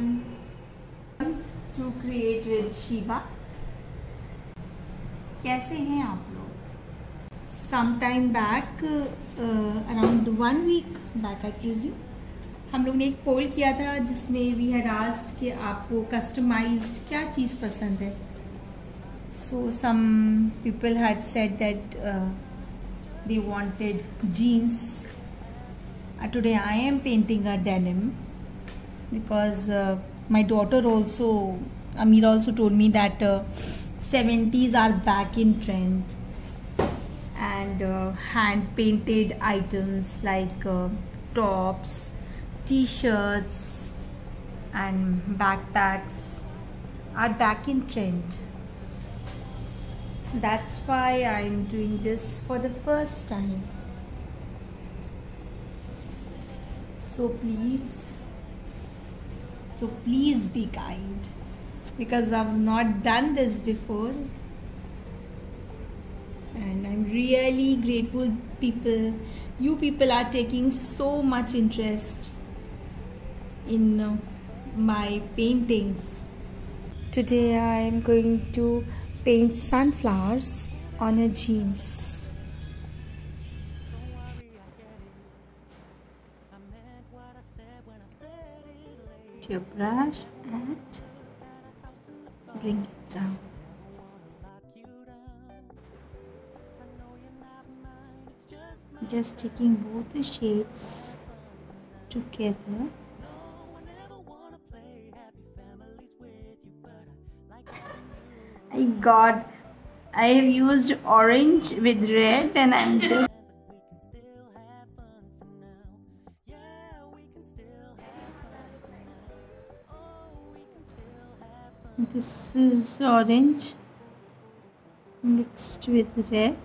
am to create with Shiva. कैसे हैं आप लोग? Some time back around one week back I presume हम लोग ने एक पोल किया था जिसमें वी हैड आस्ट कि आपको कस्टमाइज्ड क्या चीज़ पसंद है? So some people had said that they wanted jeans today I am painting a denim because uh, my daughter also Amira also told me that uh, 70s are back in trend. And uh, hand painted items like uh, tops t-shirts and backpacks are back in trend. That's why I'm doing this for the first time. So please so please be kind. Because I've not done this before. And I'm really grateful people. You people are taking so much interest in uh, my paintings. Today I am going to paint sunflowers on a jeans your brush and bring it down. Just taking both the shades together. I got I have used orange with red and I'm just this is orange mixed with red.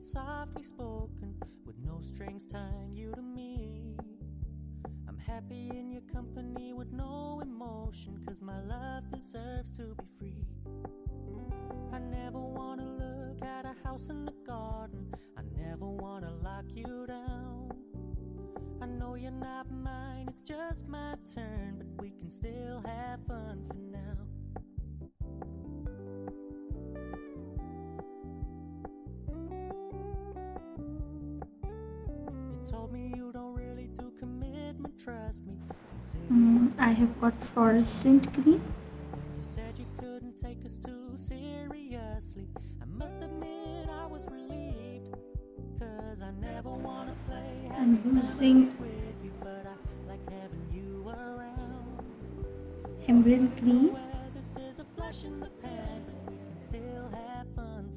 Softly spoken. With no strings tying you to happy in your company with no emotion Cause my love deserves to be free. I never wanna look at a house in the garden. I never wanna lock you down. I know you're not mine, it's just my turn But we can still have fun for now. You told me you Mm, I have got fluorescent green. You said you couldn't take us too seriously. I must admit I was relieved. Cause I never wanna play I'm using with you, but I like having you around. emerald green. This is a flash in the pan, but we can still have fun.